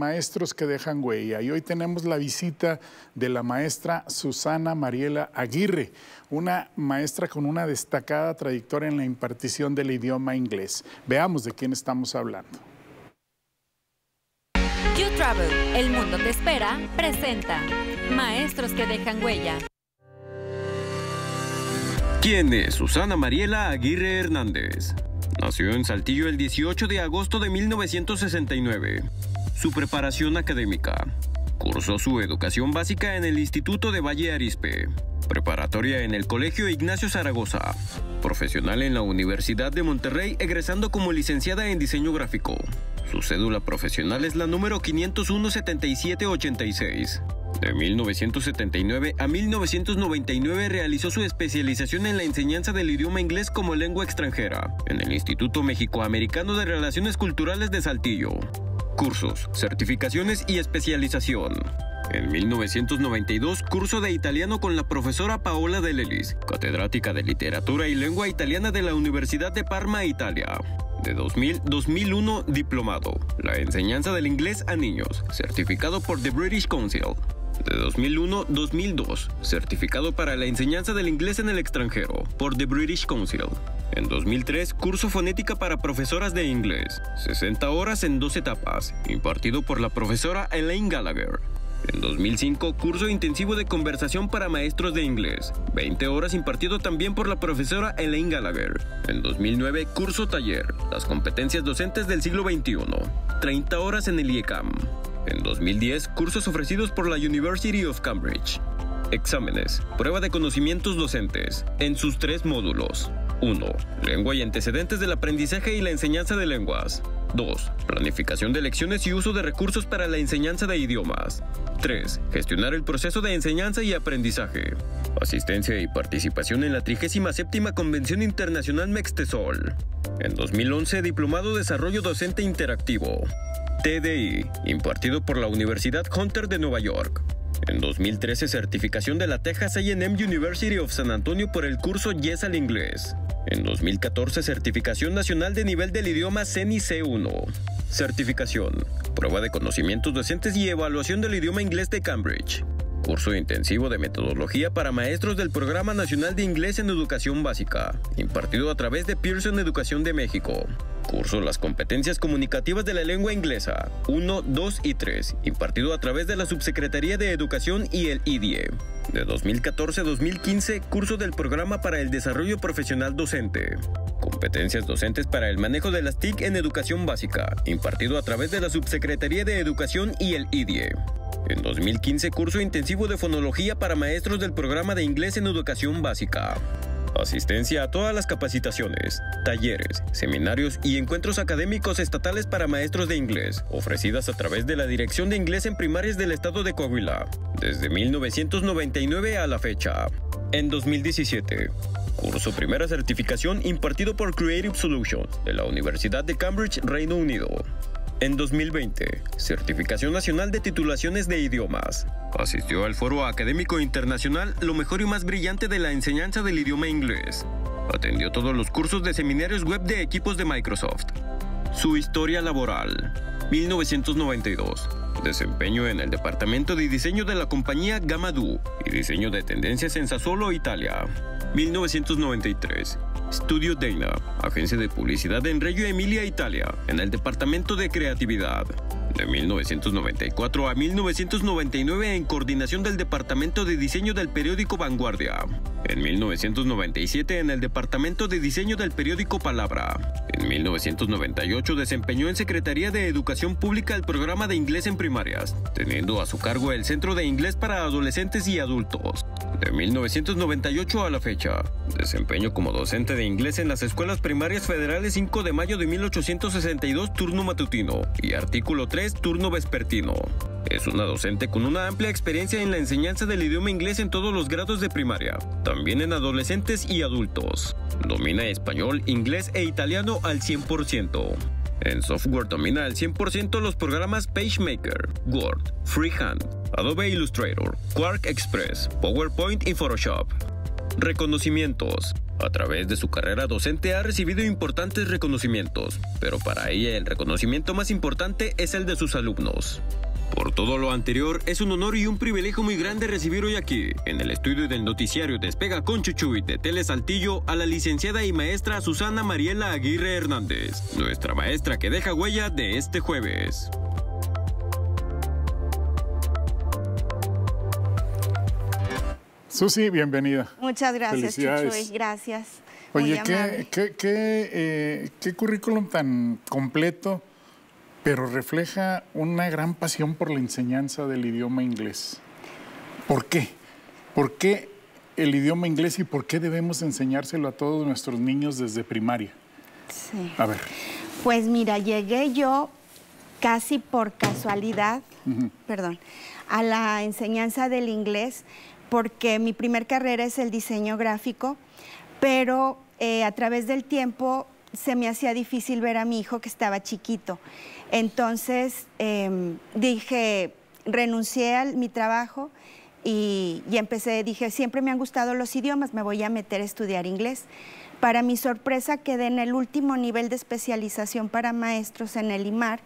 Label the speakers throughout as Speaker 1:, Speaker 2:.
Speaker 1: Maestros que dejan huella. Y hoy tenemos la visita de la maestra Susana Mariela Aguirre, una maestra con una destacada trayectoria en la impartición del idioma inglés. Veamos de quién estamos hablando.
Speaker 2: You Travel, El Mundo Te Espera, presenta Maestros que dejan huella.
Speaker 3: ¿Quién es Susana Mariela Aguirre Hernández? Nació en Saltillo el 18 de agosto de 1969. Su preparación académica. Cursó su educación básica en el Instituto de Valle Arispe, preparatoria en el Colegio Ignacio Zaragoza, profesional en la Universidad de Monterrey egresando como licenciada en diseño gráfico. Su cédula profesional es la número 501-7786. De 1979 a 1999 realizó su especialización en la enseñanza del idioma inglés como lengua extranjera en el Instituto México-Americano de Relaciones Culturales de Saltillo cursos, certificaciones y especialización. En 1992, curso de italiano con la profesora Paola De Lelis, catedrática de literatura y lengua italiana de la Universidad de Parma, Italia. De 2000-2001, diplomado. La enseñanza del inglés a niños, certificado por The British Council. De 2001-2002, certificado para la enseñanza del inglés en el extranjero por The British Council. En 2003, curso fonética para profesoras de inglés, 60 horas en dos etapas, impartido por la profesora Elaine Gallagher. En 2005, curso intensivo de conversación para maestros de inglés, 20 horas impartido también por la profesora Elaine Gallagher. En 2009, curso taller, las competencias docentes del siglo XXI, 30 horas en el IECAM. En 2010, cursos ofrecidos por la University of Cambridge. Exámenes, prueba de conocimientos docentes, en sus tres módulos. 1. Lengua y antecedentes del aprendizaje y la enseñanza de lenguas. 2. Planificación de lecciones y uso de recursos para la enseñanza de idiomas. 3. Gestionar el proceso de enseñanza y aprendizaje. Asistencia y participación en la 37 Convención Internacional Mextesol. En 2011, Diplomado Desarrollo Docente Interactivo. TDI, impartido por la Universidad Hunter de Nueva York. En 2013, certificación de la Texas AM University of San Antonio por el curso Yes al Inglés. En 2014, certificación nacional de nivel del idioma CENI C1. Certificación. Prueba de conocimientos docentes y evaluación del idioma inglés de Cambridge. Curso intensivo de metodología para maestros del Programa Nacional de Inglés en Educación Básica, impartido a través de Pearson Educación de México. Curso Las competencias comunicativas de la lengua inglesa, 1, 2 y 3, impartido a través de la Subsecretaría de Educación y el IDIE. De 2014 a 2015, curso del Programa para el Desarrollo Profesional Docente. Competencias docentes para el manejo de las TIC en educación básica, impartido a través de la Subsecretaría de Educación y el IDIE. En 2015, curso intensivo de fonología para maestros del programa de inglés en educación básica. Asistencia a todas las capacitaciones, talleres, seminarios y encuentros académicos estatales para maestros de inglés, ofrecidas a través de la Dirección de Inglés en Primarias del Estado de Coahuila, desde 1999 a la fecha. En 2017, curso primera certificación impartido por Creative Solutions de la Universidad de Cambridge, Reino Unido. En 2020, Certificación Nacional de Titulaciones de Idiomas. Asistió al Foro Académico Internacional Lo mejor y más brillante de la enseñanza del idioma inglés. Atendió todos los cursos de seminarios web de equipos de Microsoft. Su historia laboral. 1992. Desempeño en el departamento de diseño de la compañía Gamadu y diseño de tendencias en Sassuolo, Italia. 1993. Studio Dana, agencia de publicidad en Reggio Emilia, Italia, en el departamento de creatividad. De 1994 a 1999 en coordinación del Departamento de Diseño del periódico Vanguardia. En 1997 en el Departamento de Diseño del periódico Palabra. En 1998 desempeñó en Secretaría de Educación Pública el programa de inglés en primarias, teniendo a su cargo el Centro de Inglés para Adolescentes y Adultos. De 1998 a la fecha, desempeño como docente de inglés en las escuelas primarias federales 5 de mayo de 1862 turno matutino y artículo 3 turno vespertino. Es una docente con una amplia experiencia en la enseñanza del idioma inglés en todos los grados de primaria, también en adolescentes y adultos. Domina español, inglés e italiano al 100%. En software domina al 100% los programas PageMaker, Word, Freehand, Adobe Illustrator, Quark Express, PowerPoint y Photoshop. Reconocimientos. A través de su carrera docente ha recibido importantes reconocimientos, pero para ella el reconocimiento más importante es el de sus alumnos. Por todo lo anterior, es un honor y un privilegio muy grande recibir hoy aquí, en el estudio del noticiario Despega con Chuchuy de Tele Saltillo, a la licenciada y maestra Susana Mariela Aguirre Hernández, nuestra maestra que deja huella de este jueves.
Speaker 1: Susi, bienvenida.
Speaker 4: Muchas gracias, Chuchuy. Gracias.
Speaker 1: Oye, ¿qué, qué, qué, eh, qué currículum tan completo pero refleja una gran pasión por la enseñanza del idioma inglés. ¿Por qué? ¿Por qué el idioma inglés y por qué debemos enseñárselo a todos nuestros niños desde primaria?
Speaker 4: Sí.
Speaker 1: A ver.
Speaker 4: Pues mira, llegué yo casi por casualidad, perdón, a la enseñanza del inglés porque mi primer carrera es el diseño gráfico, pero eh, a través del tiempo se me hacía difícil ver a mi hijo que estaba chiquito. Entonces em, dije, renuncié a mi trabajo y, empecé, dije, siempre me han gustado los idiomas, me voy a meter a estudiar inglés. Para mi sorpresa quedé en el último nivel de especialización para maestros en el IMARC,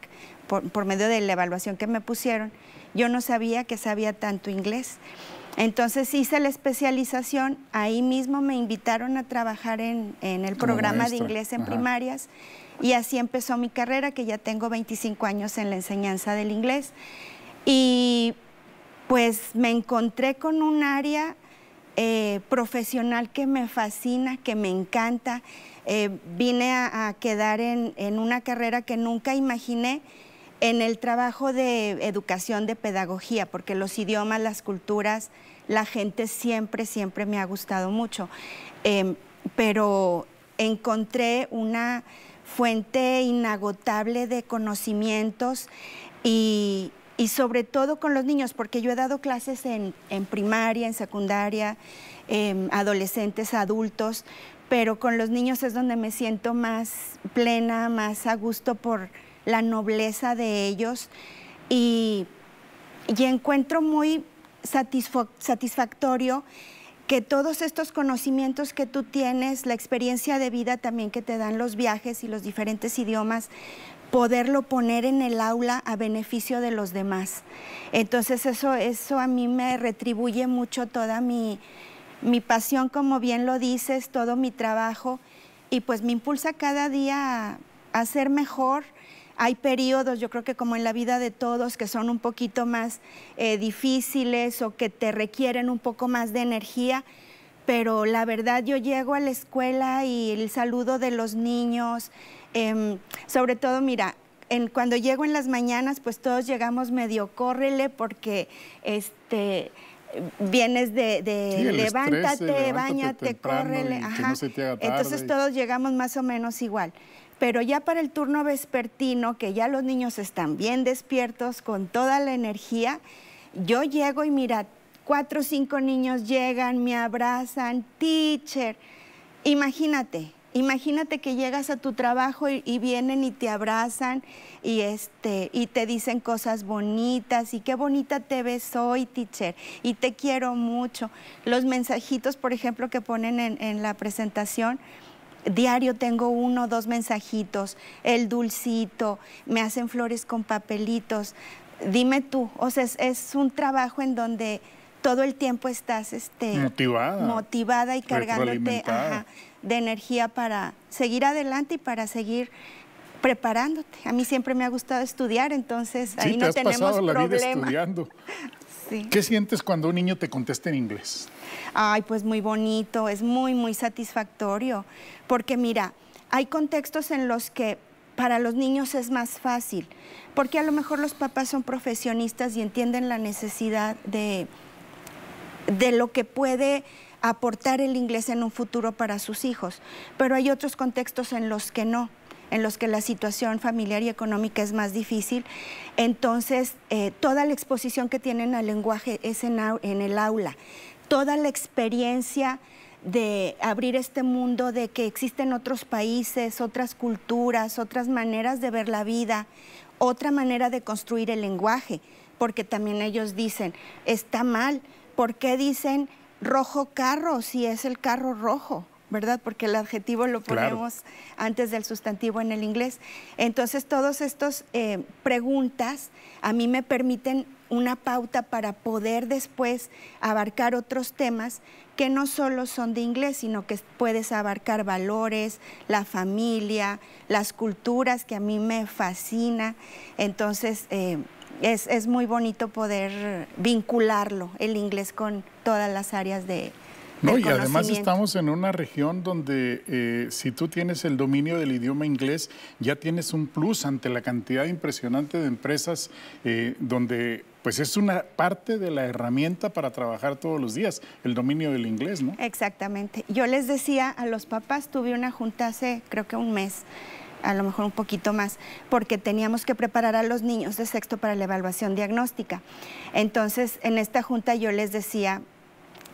Speaker 4: por medio de la evaluación que me pusieron. Yo no sabía que sabía tanto inglés. Entonces hice la especialización, ahí mismo me invitaron a trabajar en, el programa de inglés en primarias y así empezó mi carrera, que ya tengo 25 años en la enseñanza del inglés. Y pues me encontré con un área eh, profesional que me fascina, que me encanta. Eh, vine a, quedar en, en una carrera que nunca imaginé en el trabajo de educación, de pedagogía, porque los idiomas, las culturas, la gente siempre, siempre me ha gustado mucho. Em, pero encontré una fuente inagotable de conocimientos y, sobre todo con los niños, porque yo he dado clases en, primaria, en secundaria, em, adolescentes, adultos, pero con los niños es donde me siento más plena, más a gusto por la nobleza de ellos y, encuentro muy satisfactorio que todos estos conocimientos que tú tienes, la experiencia de vida también que te dan los viajes y los diferentes idiomas, poderlo poner en el aula a beneficio de los demás. Entonces eso, eso a mí me retribuye mucho toda mi, mi pasión, como bien lo dices, todo mi trabajo, y pues me impulsa cada día a, a ser mejor, hay periodos, yo creo que como en la vida de todos, que son un poquito más eh, difíciles o que te requieren un poco más de energía, pero la verdad yo llego a la escuela y el saludo de los niños, em, sobre todo, mira, cuando llego en las mañanas, pues todos llegamos medio córrele porque este vienes de, levántate, bañate, córrele, Entonces todos llegamos más o menos igual. Pero ya para el turno vespertino, que ya los niños están bien despiertos, con toda la energía, yo llego y mira, cuatro o cinco niños llegan, me abrazan, teacher. Imagínate, imagínate que llegas a tu trabajo y, vienen y te abrazan y, este, y te dicen cosas bonitas y qué bonita te ves hoy, teacher, y te quiero mucho. Los mensajitos, por ejemplo, que ponen en, en la presentación, Diario tengo uno o dos mensajitos, el dulcito, me hacen flores con papelitos. Dime tú, o sea, es, un trabajo en donde todo el tiempo estás este,
Speaker 1: motivada,
Speaker 4: motivada y cargándote de energía para seguir adelante y para seguir preparándote. A mí siempre me ha gustado estudiar, entonces ahí no tenemos problema.
Speaker 1: ¿Qué sientes cuando un niño te contesta en inglés?
Speaker 4: Ay, pues muy bonito, es muy, muy satisfactorio, porque mira, hay contextos en los que para los niños es más fácil, porque a lo mejor los papás son profesionistas y entienden la necesidad de, de lo que puede aportar el inglés en un futuro para sus hijos, pero hay otros contextos en los que no en los que la situación familiar y económica es más difícil. Entonces, eh, toda la exposición que tienen al lenguaje es en, en el aula. Toda la experiencia de abrir este mundo, de que existen otros países, otras culturas, otras maneras de ver la vida, otra manera de construir el lenguaje, porque también ellos dicen, está mal, ¿por qué dicen rojo carro si es el carro rojo? ¿Verdad? Porque el adjetivo lo ponemos antes del sustantivo en el inglés. Entonces, todas estas eh, preguntas a mí me permiten una pauta para poder después abarcar otros temas que no solo son de inglés, sino que puedes abarcar valores, la familia, las culturas, que a mí me fascina. Entonces, eh, es, es, muy bonito poder vincularlo, el inglés, con todas las áreas de,
Speaker 1: no, y además estamos en una región donde eh, si tú tienes el dominio del idioma inglés, ya tienes un plus ante la cantidad impresionante de empresas eh, donde pues es una parte de la herramienta para trabajar todos los días, el dominio del inglés, ¿no?
Speaker 4: Exactamente. Yo les decía a los papás, tuve una junta hace creo que un mes, a lo mejor un poquito más, porque teníamos que preparar a los niños de sexto para la evaluación diagnóstica. Entonces, en esta junta yo les decía,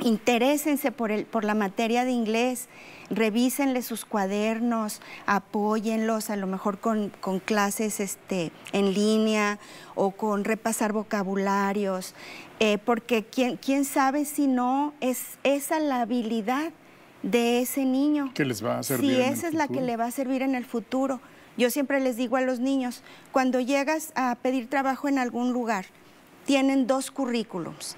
Speaker 4: Interésense por, el, por la materia de inglés, revísenle sus cuadernos, apóyenlos a lo mejor con, clases este, en línea o con repasar vocabularios, eh, porque ¿quién, quién sabe si no es esa la habilidad de ese niño.
Speaker 1: Que les va a servir.
Speaker 4: Si esa es la que le va a servir en el futuro. Yo siempre les digo a los niños, cuando llegas a pedir trabajo en algún lugar, tienen dos currículums.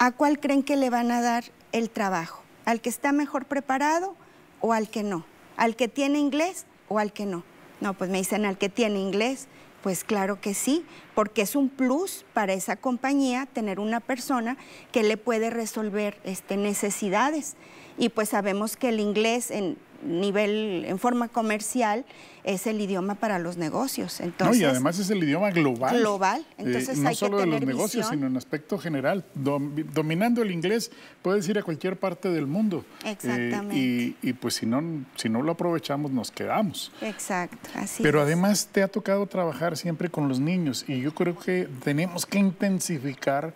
Speaker 4: ¿A cuál creen que le van a dar el trabajo? ¿Al que está mejor preparado o al que no? ¿Al que tiene inglés o al que no? No, pues me dicen al que tiene inglés. Pues claro que sí, porque es un plus para esa compañía tener una persona que le puede resolver este, necesidades. Y pues sabemos que el inglés en nivel, en forma comercial, es el idioma para los negocios. Entonces,
Speaker 1: no, y además es el idioma global.
Speaker 4: Global, eh, entonces
Speaker 1: no
Speaker 4: hay
Speaker 1: solo
Speaker 4: que
Speaker 1: de los negocios,
Speaker 4: visión.
Speaker 1: sino en aspecto general. dominando el inglés puedes ir a cualquier parte del mundo.
Speaker 4: Eh, Exactamente.
Speaker 1: y, y, pues si no, si no lo aprovechamos, nos quedamos.
Speaker 4: Exacto, así
Speaker 1: Pero
Speaker 4: es.
Speaker 1: además te ha tocado trabajar siempre con los niños y yo creo que tenemos que intensificar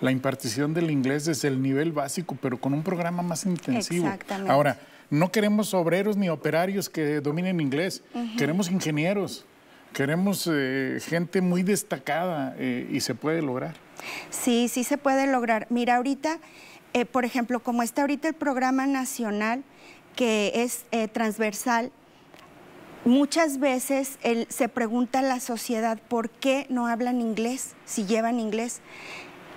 Speaker 1: la impartición del inglés desde el nivel básico, pero con un programa más intensivo.
Speaker 4: Exactamente.
Speaker 1: Ahora, no queremos obreros ni operarios que dominen inglés, queremos ingenieros, queremos eh, gente muy destacada eh, y se puede lograr.
Speaker 4: Sí, sí se puede lograr. Mira, ahorita, eh, por ejemplo, como está ahorita el programa nacional, que es eh, transversal, muchas veces se pregunta a la sociedad por qué no hablan inglés, si llevan inglés.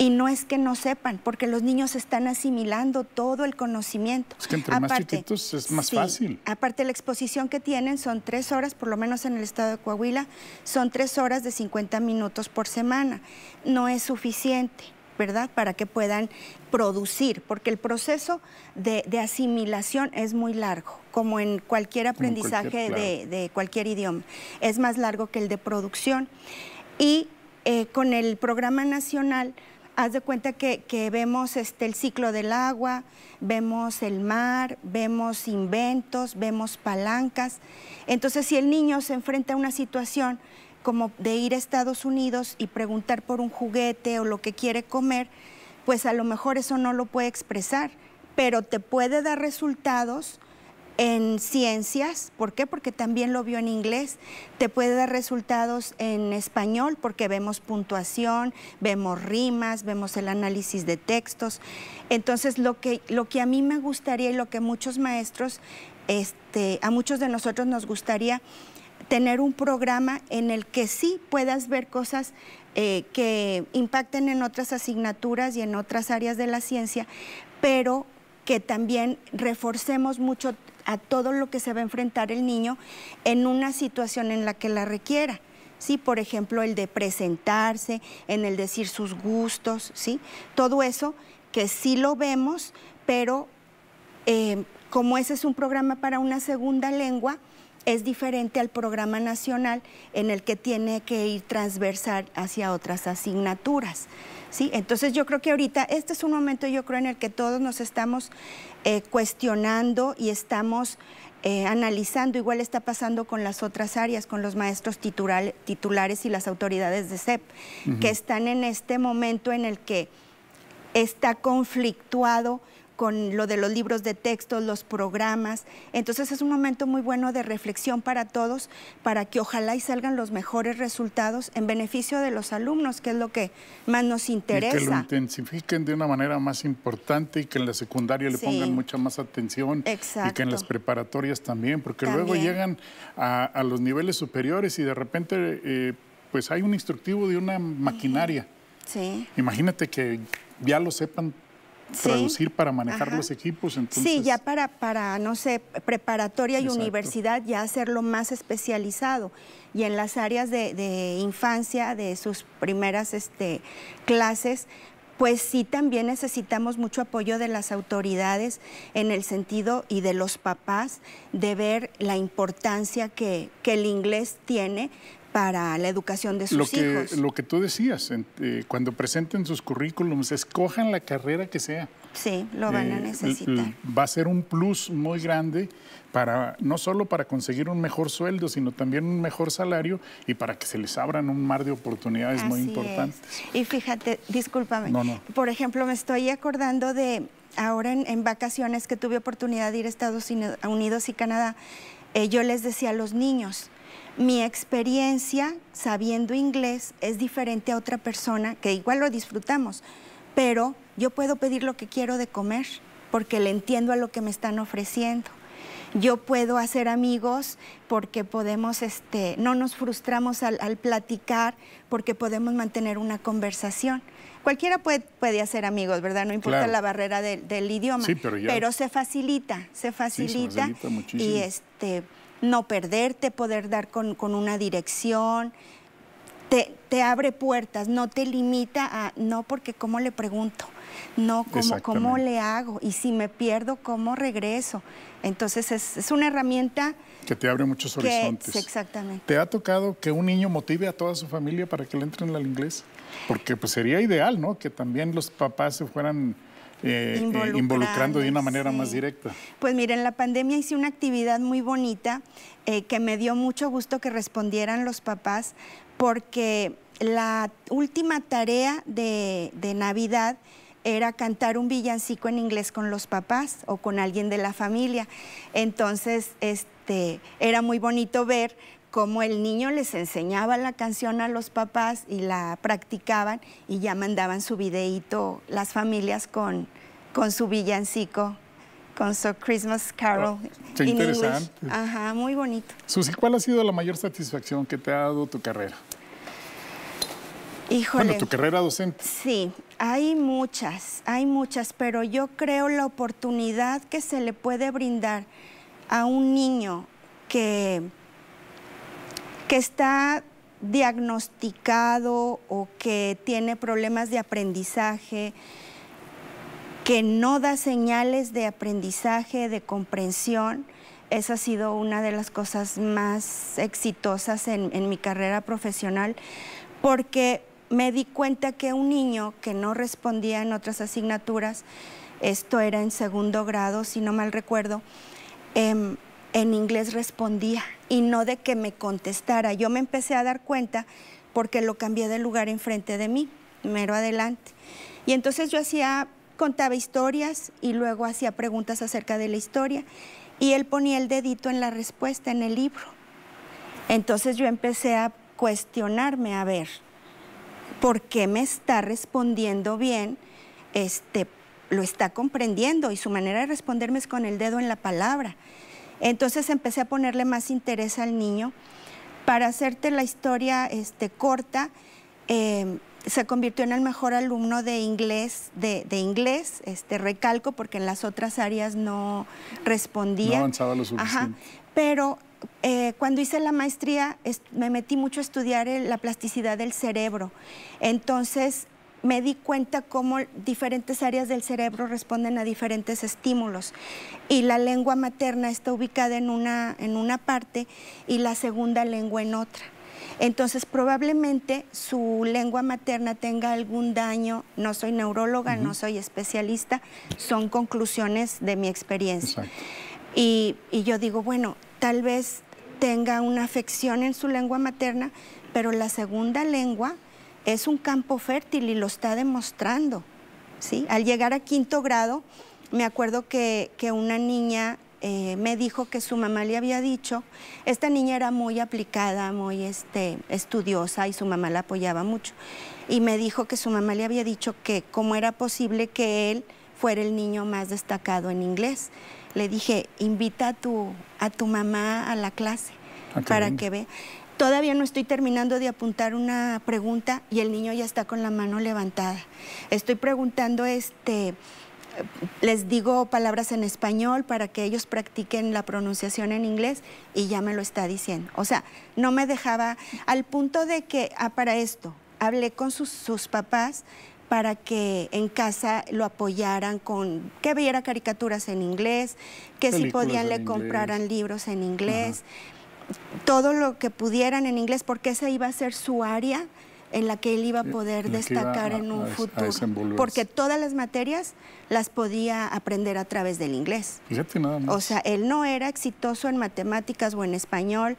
Speaker 4: Y no es que no sepan, porque los niños están asimilando todo el conocimiento.
Speaker 1: Es que entre más chiquitos es más
Speaker 4: sí,
Speaker 1: fácil.
Speaker 4: Aparte, la exposición que tienen son tres horas, por lo menos en el estado de Coahuila, son tres horas de 50 minutos por semana. No es suficiente, ¿verdad? Para que puedan producir, porque el proceso de, de asimilación es muy largo, como en cualquier aprendizaje
Speaker 1: cualquier, claro.
Speaker 4: de, de cualquier idioma. Es más largo que el de producción. Y eh, con el programa nacional, haz de cuenta que, que vemos este, el ciclo del agua, vemos el mar, vemos inventos, vemos palancas. Entonces, si el niño se enfrenta a una situación como de ir a Estados Unidos y preguntar por un juguete o lo que quiere comer, pues a lo mejor eso no lo puede expresar, pero te puede dar resultados en ciencias, ¿por qué? Porque también lo vio en inglés, te puede dar resultados en español porque vemos puntuación, vemos rimas, vemos el análisis de textos. Entonces, lo que, lo que a mí me gustaría y lo que muchos maestros, este, a muchos de nosotros nos gustaría tener un programa en el que sí puedas ver cosas eh, que impacten en otras asignaturas y en otras áreas de la ciencia, pero que también reforcemos mucho a todo lo que se va a enfrentar el niño en una situación en la que la requiera. Sí, por ejemplo, el de presentarse, en el decir sus gustos, ¿sí? Todo eso que sí lo vemos, pero eh, como ese es un programa para una segunda lengua, es diferente al programa nacional en el que tiene que ir transversal hacia otras asignaturas. ¿sí? Entonces yo creo que ahorita este es un momento yo creo en el que todos nos estamos eh, cuestionando y estamos eh, analizando, igual está pasando con las otras áreas, con los maestros titulares y las autoridades de SEP, que están en este momento en el que está conflictuado con lo de los libros de texto, los programas. Entonces es un momento muy bueno de reflexión para todos, para que ojalá y salgan los mejores resultados en beneficio de los alumnos, que es lo que más nos interesa.
Speaker 1: Y que lo intensifiquen de una manera más importante y que en la secundaria le pongan mucha más atención.
Speaker 4: Exacto.
Speaker 1: Y que en las preparatorias también, porque luego llegan a, los niveles superiores y de repente eh, pues hay un instructivo de una maquinaria.
Speaker 4: Sí.
Speaker 1: Imagínate que ya lo sepan traducir para manejar los equipos. Entonces...
Speaker 4: Sí, ya para, para, no sé, preparatoria y universidad, ya hacerlo más especializado. Y en las áreas de, infancia, de sus primeras este, clases, pues sí también necesitamos mucho apoyo de las autoridades en el sentido y de los papás de ver la importancia que, que el inglés tiene para la educación de sus
Speaker 1: lo que,
Speaker 4: hijos.
Speaker 1: Lo que tú decías, eh, cuando presenten sus currículums, escojan la carrera que sea.
Speaker 4: Sí, lo van a eh, necesitar.
Speaker 1: Va a ser un plus muy grande para no solo para conseguir un mejor sueldo, sino también un mejor salario y para que se les abran un mar de oportunidades muy importantes.
Speaker 4: Y fíjate, discúlpame, por ejemplo, me estoy acordando de ahora en, vacaciones que tuve oportunidad de ir a Estados Unidos y Canadá, eh, yo les decía a los niños, mi experiencia sabiendo inglés es diferente a otra persona, que igual lo disfrutamos, pero yo puedo pedir lo que quiero de comer porque le entiendo a lo que me están ofreciendo. Yo puedo hacer amigos porque podemos, este, no nos frustramos al, platicar porque podemos mantener una conversación. Cualquiera puede, puede hacer amigos, ¿verdad? No importa la barrera del idioma, pero, se facilita, se facilita,
Speaker 1: se facilita
Speaker 4: y este no perderte, poder dar con, una dirección, te, te, abre puertas, no te limita a, no porque cómo le pregunto, no cómo, cómo le hago, y si me pierdo, cómo regreso. Entonces es, una herramienta...
Speaker 1: Que te abre muchos horizontes.
Speaker 4: exactamente.
Speaker 1: ¿Te ha tocado que un niño motive a toda su familia para que le entren al inglés? Porque pues sería ideal, ¿no? Que también los papás se fueran eh, eh, involucrando de una manera más directa.
Speaker 4: Pues miren, en la pandemia hice una actividad muy bonita eh, que me dio mucho gusto que respondieran los papás porque la última tarea de, de Navidad era cantar un villancico en inglés con los papás o con alguien de la familia. Entonces, este, era muy bonito ver cómo el niño les enseñaba la canción a los papás y la practicaban y ya mandaban su videíto las familias con, con su villancico, con su Christmas Carol.
Speaker 1: Oh, interesante.
Speaker 4: Ajá, muy bonito.
Speaker 1: Susi, ¿cuál ha sido la mayor satisfacción que te ha dado tu carrera?
Speaker 4: Híjole.
Speaker 1: Bueno, tu carrera docente.
Speaker 4: Sí, hay muchas, hay muchas, pero yo creo la oportunidad que se le puede brindar a un niño que, que está diagnosticado o que tiene problemas de aprendizaje, que no da señales de aprendizaje, de comprensión. Esa ha sido una de las cosas más exitosas en, mi carrera profesional, porque me di cuenta que un niño que no respondía en otras asignaturas, esto era en segundo grado, si no mal recuerdo, em, en inglés respondía y no de que me contestara. Yo me empecé a dar cuenta porque lo cambié de lugar enfrente de mí, mero adelante. Y entonces yo hacía contaba historias y luego hacía preguntas acerca de la historia y él ponía el dedito en la respuesta en el libro. Entonces yo empecé a cuestionarme, a ver, ¿por qué me está respondiendo bien? Este, lo está comprendiendo y su manera de responderme es con el dedo en la palabra. Entonces empecé a ponerle más interés al niño. Para hacerte la historia este, corta, eh, se convirtió en el mejor alumno de inglés, de, inglés, este, recalco, porque en las otras áreas no respondía.
Speaker 1: No avanzaba lo suficiente.
Speaker 4: pero eh, cuando hice la maestría me metí mucho a estudiar la plasticidad del cerebro. Entonces me di cuenta cómo diferentes áreas del cerebro responden a diferentes estímulos. Y la lengua materna está ubicada en una, en una parte y la segunda lengua en otra. Entonces, probablemente su lengua materna tenga algún daño. No soy neuróloga, no soy especialista, son conclusiones de mi experiencia. Y, y yo digo, bueno, tal vez tenga una afección en su lengua materna, pero la segunda lengua es un campo fértil y lo está demostrando. ¿sí? Al llegar a quinto grado, me acuerdo que, que una niña eh, me dijo que su mamá le había dicho, esta niña era muy aplicada, muy este, estudiosa y su mamá la apoyaba mucho. Y me dijo que su mamá le había dicho que cómo era posible que él fuera el niño más destacado en inglés. Le dije, invita a tu, a tu mamá a la clase
Speaker 1: Ah,
Speaker 4: para
Speaker 1: bien.
Speaker 4: que vea. Todavía no estoy terminando de apuntar una pregunta y el niño ya está con la mano levantada. Estoy preguntando, este, les digo palabras en español para que ellos practiquen la pronunciación en inglés y ya me lo está diciendo. O sea, no me dejaba al punto de que, ah, para esto, hablé con sus, sus papás para que en casa lo apoyaran con que viera caricaturas en inglés, que si podían le
Speaker 1: inglés.
Speaker 4: compraran libros en inglés, todo lo que pudieran en inglés, porque esa iba a ser su área en la que él iba a poder destacar
Speaker 1: a-
Speaker 4: en un
Speaker 1: a
Speaker 4: futuro, porque todas las materias las podía aprender a través del inglés.
Speaker 1: Fíjate nada más.
Speaker 4: O sea, él no era exitoso en matemáticas o en español.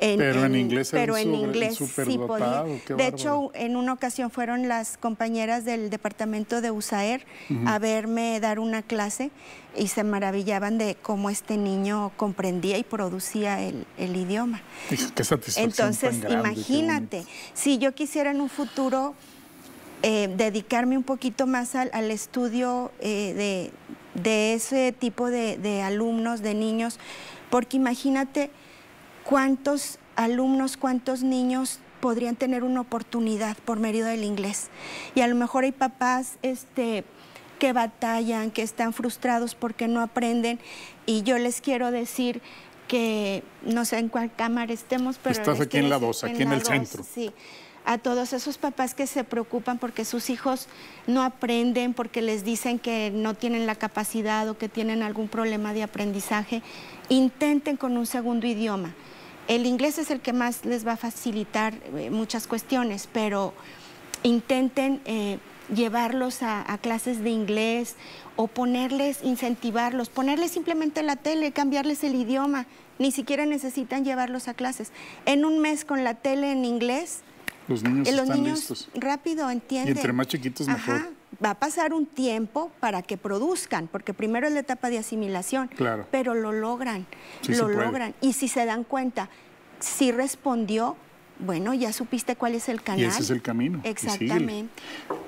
Speaker 4: En-
Speaker 1: Pero en inglés era
Speaker 4: pero en inglés sí podía. De
Speaker 1: bárbaro.
Speaker 4: hecho, en una ocasión fueron las compañeras del departamento de USAER a verme dar una clase y se maravillaban de cómo este niño comprendía y producía el, el idioma.
Speaker 1: Qué satisfacción
Speaker 4: Entonces,
Speaker 1: tan grande, qué
Speaker 4: imagínate, si yo quisiera en un futuro eh, dedicarme un poquito más al, al estudio eh, de, de ese tipo de, de alumnos, de niños, porque imagínate cuántos alumnos, cuántos niños podrían tener una oportunidad por medio del inglés. Y a lo mejor hay papás este, que batallan, que están frustrados porque no aprenden. Y yo les quiero decir que no sé en cuál cámara estemos, pero...
Speaker 1: Estás aquí en la
Speaker 4: decir-
Speaker 1: dos, aquí en el
Speaker 4: dos,
Speaker 1: centro.
Speaker 4: Sí, a todos esos papás que se preocupan porque sus hijos no aprenden, porque les dicen que no tienen la capacidad o que tienen algún problema de aprendizaje, intenten con un segundo idioma. El inglés es el que más les va a facilitar eh, muchas cuestiones, pero intenten eh, llevarlos a, a clases de inglés o ponerles, incentivarlos, ponerles simplemente la tele, cambiarles el idioma. Ni siquiera necesitan llevarlos a clases. En un mes con la tele en inglés,
Speaker 1: Los niños
Speaker 4: eh, los
Speaker 1: están
Speaker 4: niños
Speaker 1: listos.
Speaker 4: rápido entienden.
Speaker 1: entre más chiquitos, mejor.
Speaker 4: Ajá, Va a pasar un tiempo para que produzcan, porque primero es la etapa de asimilación,
Speaker 1: Claro.
Speaker 4: pero lo logran,
Speaker 1: Sí
Speaker 4: lo logran. Y si se dan cuenta, si respondió, bueno, ya supiste cuál es el canal.
Speaker 1: Y ese es el camino.
Speaker 4: Exactamente.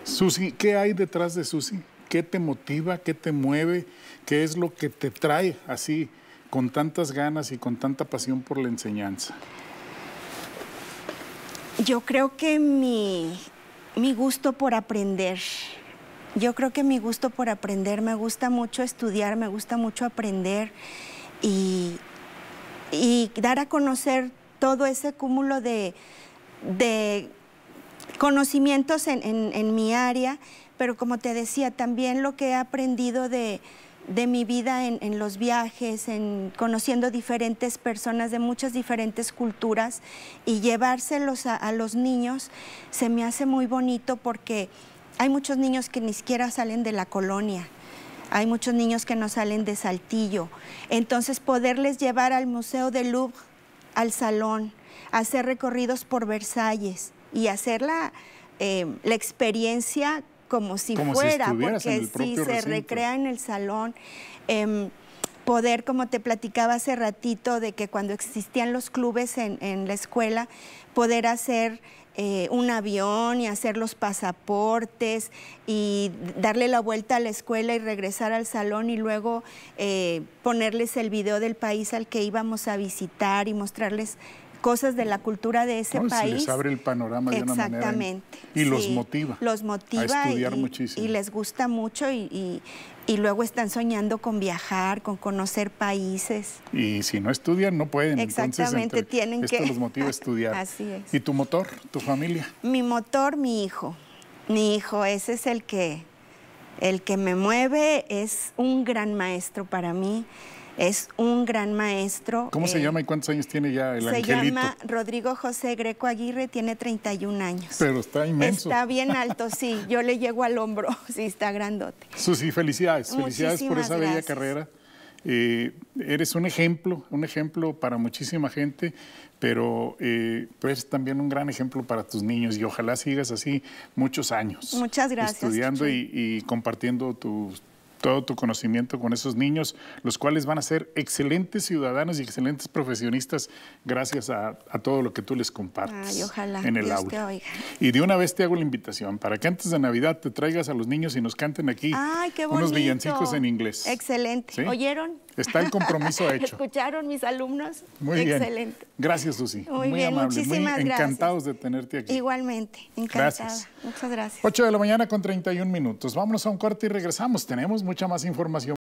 Speaker 1: Susi, ¿qué hay detrás de Susi? ¿Qué te motiva? ¿Qué te mueve? ¿Qué es lo que te trae así con tantas ganas y con tanta pasión por la enseñanza?
Speaker 4: Yo creo que mi, mi gusto por aprender, yo creo que mi gusto por aprender, me gusta mucho estudiar, me gusta mucho aprender y, y dar a conocer todo ese cúmulo de, de conocimientos en, en- mi área, pero como te decía, también lo que he aprendido de, de mi vida en, en los viajes, en conociendo diferentes personas de muchas diferentes culturas y llevárselos a, a los niños, se me hace muy bonito porque hay muchos niños que ni siquiera salen de la colonia. Hay muchos niños que no salen de Saltillo. Entonces, poderles llevar al Museo del Louvre, al salón, hacer recorridos por Versalles y hacer la, eh, la experiencia como si
Speaker 1: Como si
Speaker 4: fuera, porque
Speaker 1: propio
Speaker 4: se
Speaker 1: recinto.
Speaker 4: recrea en el salón. Em, poder, como te platicaba hace ratito, de que cuando existían los clubes en, en la escuela, poder hacer eh, un avión y hacer los pasaportes y darle la vuelta a la escuela y regresar al salón y luego eh, ponerles el video del país al que íbamos a visitar y mostrarles cosas de la cultura de ese
Speaker 1: No, y se
Speaker 4: país.
Speaker 1: les abre el panorama de una manera
Speaker 4: Exactamente.
Speaker 1: y los motiva
Speaker 4: Los
Speaker 1: a
Speaker 4: motiva
Speaker 1: estudiar
Speaker 4: y,
Speaker 1: muchísimo.
Speaker 4: y les gusta mucho y, y- y luego están soñando con viajar, con conocer países.
Speaker 1: Y si no estudian, no pueden.
Speaker 4: Exactamente, tienen
Speaker 1: esto
Speaker 4: que-
Speaker 1: los motiva a estudiar.
Speaker 4: Así es.
Speaker 1: ¿Y tu motor, tu familia?
Speaker 4: Mi motor, mi hijo. Mi hijo, ese es el que, el que me mueve, es un gran maestro para mí, es un gran maestro.
Speaker 1: ¿Cómo se
Speaker 4: eh,
Speaker 1: llama y cuántos años tiene ya el
Speaker 4: Se
Speaker 1: angelito?
Speaker 4: llama Rodrigo José Greco Aguirre, tiene 31 años.
Speaker 1: Pero está inmenso.
Speaker 4: Está bien alto, sí, yo le llego al hombro, sí, está grandote.
Speaker 1: Susi, felicidades, felicidades por esa bella carrera. Eh, eres un ejemplo, un ejemplo para muchísima gente, pero eh, eres también un gran ejemplo para tus niños y ojalá sigas así muchos años.
Speaker 4: Muchas gracias,
Speaker 1: Estudiando y, y compartiendo tu, todo tu conocimiento con esos niños, los cuales van a ser excelentes ciudadanos y excelentes profesionistas gracias a, todo lo que tú les compartes
Speaker 4: Ay, ojalá,
Speaker 1: en el
Speaker 4: Dios
Speaker 1: aula.
Speaker 4: te oiga.
Speaker 1: Y de una vez te hago la invitación para que antes de Navidad te traigas a los niños y nos canten aquí
Speaker 4: Ay, qué
Speaker 1: unos villancicos en inglés.
Speaker 4: Excelente.
Speaker 1: ¿Sí?
Speaker 4: ¿Oyeron?
Speaker 1: Está el compromiso hecho.
Speaker 4: ¿Escucharon mis alumnos?
Speaker 1: Muy bien.
Speaker 4: Excelente.
Speaker 1: Gracias, Susi.
Speaker 4: Muy bien,
Speaker 1: amable, muy
Speaker 4: muchísimas
Speaker 1: encantados de tenerte aquí.
Speaker 4: Igualmente, encantada.
Speaker 1: Gracias.
Speaker 4: Muchas gracias.
Speaker 1: 8 de la mañana con 31 minutos. Vámonos a un corte y regresamos. Tenemos mucha más información.